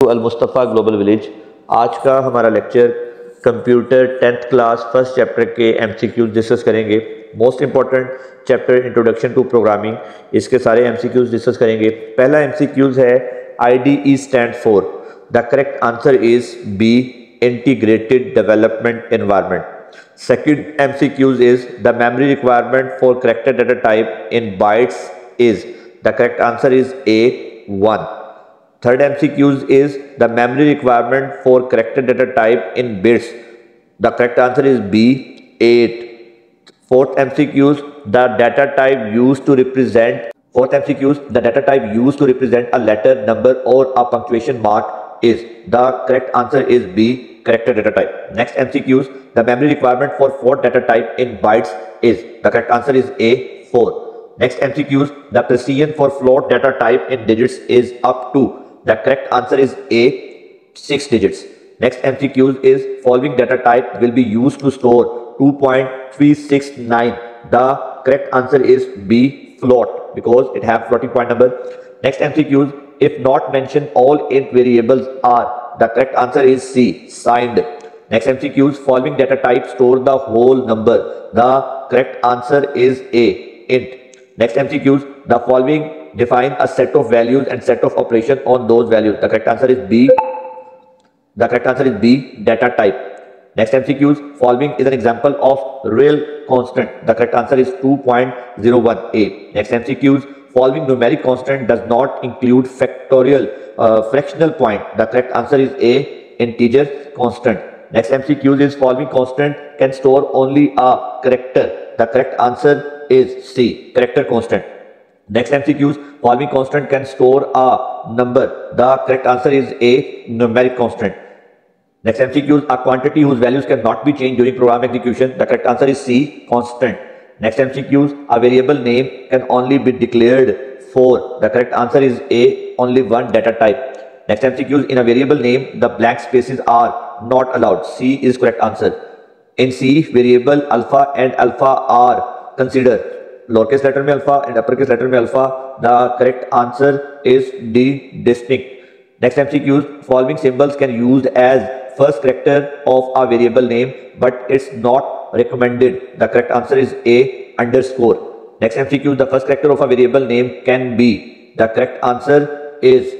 To Al-Mustafa global village. आज का हमारा lecture computer tenth class first chapter के एम सी क्यूज डिस्कस करेंगे। Most important chapter introduction to programming इसके सारे एम सी क्यूज डिस्कस करेंगे। पहला एम सी क्यूज है I D E stand for the correct answer is B integrated development environment second M C Qs is the memory requirement for character data type in bytes is the correct answer is A one Third MCQs is the memory requirement for character data type in bits. The correct answer is B 8. Fourth MCQs the data type used to represent Fourth MCQs the data type used to represent a letter, number or a punctuation mark is the correct answer is B character data type. Next MCQs, the memory requirement for float data type in bytes is, the correct answer is A4. Next MCQs, the precision for float data type in digits is up to, the correct answer is A, 6 digits. Next MCQs is following data type will be used to store 2.369. The correct answer is B, float because it have floating point number. Next MCQs, if not mentioned, all int variables are the correct answer is C, signed. Next MCQs, following data type store the whole number. The correct answer is A, int. Next MCQs, the following define a set of values and set of operation on those values. The correct answer is B. The correct answer is B, data type. Next MCQs, following is an example of real constant. The correct answer is 2.01a. Next MCQs, following numeric constant does not include factorial uh, fractional point. The correct answer is A, integer constant. Next MCQs is following constant can store only a character. The correct answer is C, character constant. Next MCQs, following constant can store a number. The correct answer is A, numeric constant. Next MCQs, a quantity whose values cannot be changed during program execution. The correct answer is C, constant. Next MCQs, a variable name can only be declared for. The correct answer is A, only one data type. Next MCQs, in a variable name, the blank spaces are not allowed. C is correct answer. In C, variable alpha and alpha are considered. Lower case letter में alpha and upper case letter में alpha the correct answer is D distinct next M C following symbols can use as first character of a variable name but it's not recommended the correct answer is A underscore next M C the first character of a variable name can be the correct answer is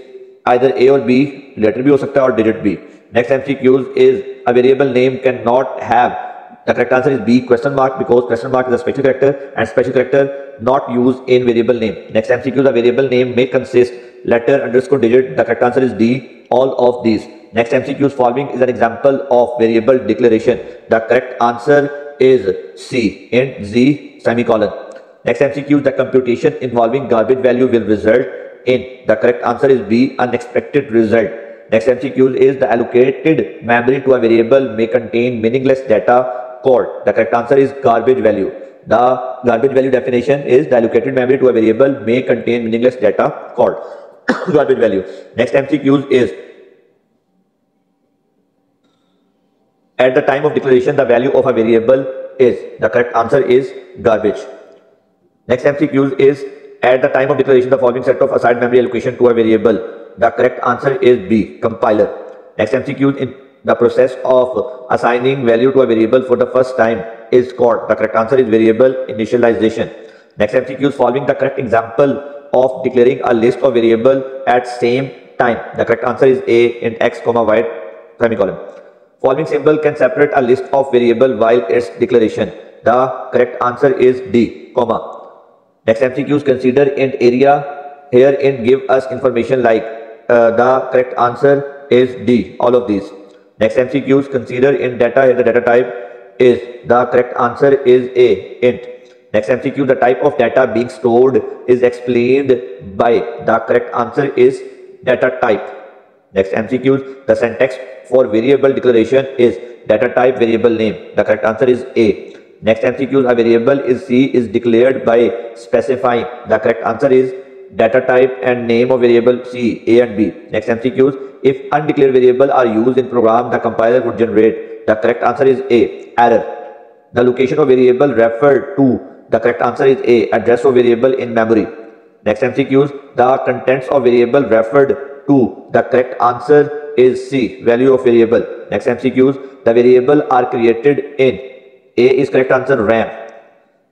either A और B letter भी हो सकता है और digit B next M C Qs is a variable name can not have The correct answer is B question mark because question mark is a special character and special character not used in variable name. Next MCQ, the variable name may consist letter underscore digit. The correct answer is D, all of these. Next MCQs following is an example of variable declaration. The correct answer is C and Z semicolon. Next MCQ, the computation involving garbage value will result in. The correct answer is B, unexpected result. Next MCQ is the allocated memory to a variable may contain meaningless data called. The correct answer is garbage value. The garbage value definition is the allocated memory to a variable may contain meaningless data called garbage value. Next MCQ is At the time of declaration, the value of a variable is, the correct answer is garbage. Next MCQ is, at the time of declaration, the following set of assigned memory allocation to a variable. The correct answer is B, compiler. Next MCQ in the process of assigning value to a variable for the first time is called. The correct answer is variable initialization. Next MCQ is following the correct example of declaring a list of variable at same time. The correct answer is A in x comma y semicolon. Following symbol can separate a list of variable while its declaration. The correct answer is D, comma. Next MCQs consider int area. Here int give us information like uh, the correct answer is D, all of these. Next MCQs consider int data. Here the data type is the correct answer is A, int. Next MCQ, the type of data being stored is explained by the correct answer is data type. Next MCQ, the syntax for variable declaration is data type variable name. The correct answer is A. Next MCQ, a variable is C is declared by specifying. The correct answer is data type and name of variable C, A and B. Next MCQs, if undeclared variable are used in program, the compiler would generate. The correct answer is A, error. The location of variable referred to. The correct answer is A, address of variable in memory. Next MCQs, the contents of variable referred to, The correct answer is C. Value of variable. Next MCQs. The variable are created in A is correct answer RAM.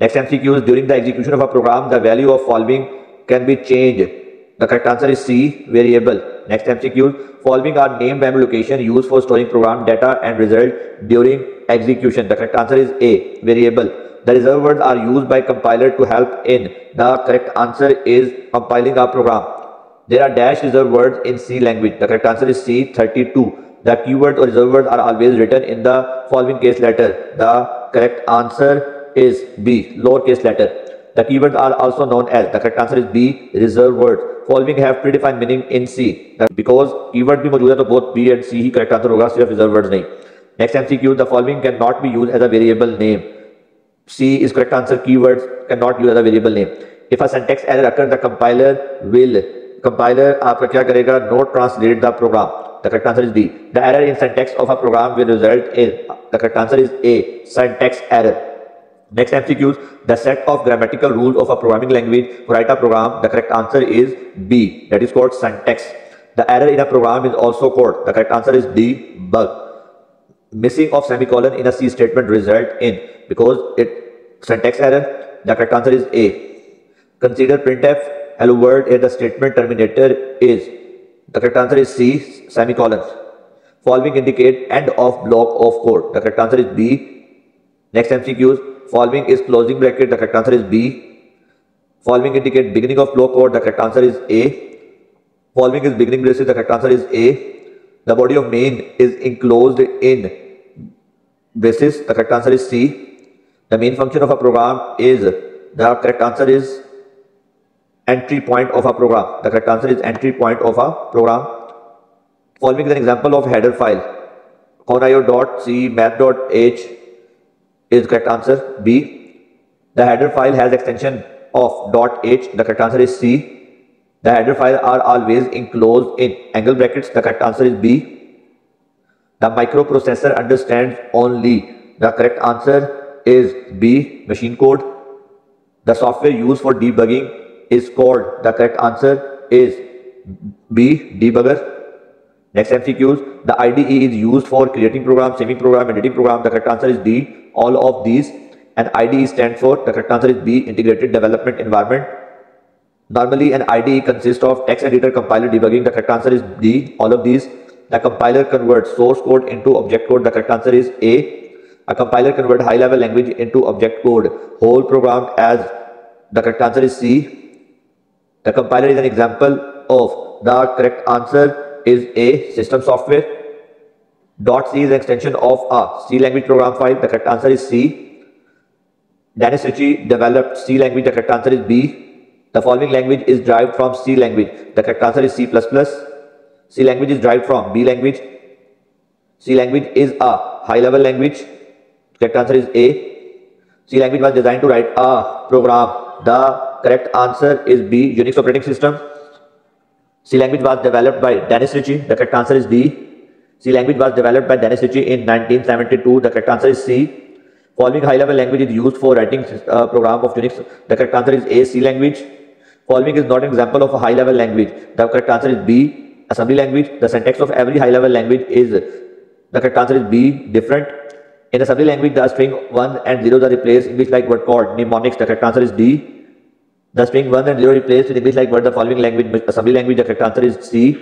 Next MCQs. During the execution of a program, the value of following can be changed. The correct answer is C. Variable. Next MCQs. Following are name memory location used for storing program data and result during execution. The correct answer is A. Variable. The reserved words are used by compiler to help in. The correct answer is compiling a program. There are dash reserved words in C language. The correct answer is C 32. The keywords or reserved words are always written in the following case letter. The correct answer is B lowercase letter. The keywords are also known as the correct answer is B reserved words. Following have predefined meaning in C. Because keyword भी मौजूद है तो both B and C he correct answer होगा सिर्फ reserved words नहीं. Next MCQ the following cannot be used as a variable name. C is correct answer keywords cannot use as a variable name. If a syntax error occurs the compiler will compiler आपका क्या करेगा not translate the program the correct answer is D the error in syntax of a program will result in the correct answer is A syntax error next MCQs the set of grammatical rules of a programming language. To write a program the correct answer is B. That is called syntax. The error in a program is also called the correct answer is D bug. Missing of semicolon in a C statement result in because it syntax error the correct answer is A. Consider printf hello world here the statement terminator is. The correct answer is C semicolon following indicate end of block of code. The correct answer is B next MCQs following is closing bracket the correct answer is B following indicate beginning of block code the correct answer is A following is beginning braces the correct answer is A the body of main is enclosed in braces the correct answer is C the main function of a program is the correct answer is entry point of a program. The correct answer is entry point of a program. Following is an example of header file. conio.c math.h is correct answer. B. The header file has extension of dot .h. The correct answer is C. The header files are always enclosed in angle brackets. The correct answer is B. The microprocessor understands only. The correct answer is B. Machine code. The software used for debugging is called? The correct answer is B. Debugger. Next MCQs. The IDE is used for creating program, saving program, editing program. The correct answer is D. All of these. And IDE stands for, the correct answer is B. Integrated Development Environment. Normally an IDE consists of text editor, compiler, debugging. The correct answer is D. All of these. The compiler converts source code into object code. The correct answer is A. A compiler converts high level language into object code. Whole program as the correct answer is C. The compiler is an example of the correct answer is a system software. Dot C is an extension of a C language program file. The correct answer is C. Dennis Ritchie developed C language. The correct answer is B. The following language is derived from C language. The correct answer is C++. C language is derived from B language. C language is a high level language. The correct answer is A. C language was designed to write a program. The correct answer is B, Unix operating system. C language was developed by Dennis Ritchie. The correct answer is D. C language was developed by Dennis Ritchie in 1972. The correct answer is C. Following high level language is used for writing uh, program of Unix. The correct answer is A, C language. Following is not an example of a high level language. The correct answer is B, assembly language. The syntax of every high level language is, the correct answer is B, different. In assembly language, the string 1 and 0 are replaced English like word called mnemonics. The correct answer is D. The string 1 and 0 replaced with English like word the following language uh, assembly language the correct answer is C.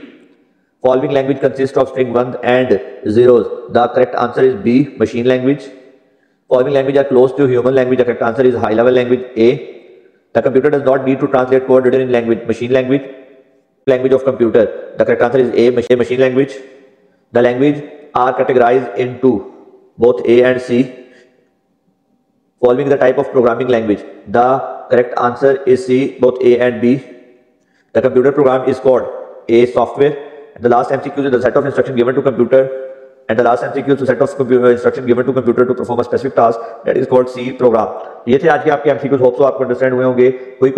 Following language consists of string 1 and zeros. The correct answer is B machine language. Following language are close to human language the correct answer is high level language A. The computer does not need to translate code written in language machine language. Language of computer. The correct answer is A machine language. The language are categorized into both A and C. Following the type of programming language. The correct answer is C, both A and B. The computer program is called A software. And the last MCQ is the set of instruction given to computer. And the last MCQ is the set of computer instruction given to computer to perform a specific task that is called C program. ये थे आज के आपके MCQs Hope so आपको understand हुए होंगे कोई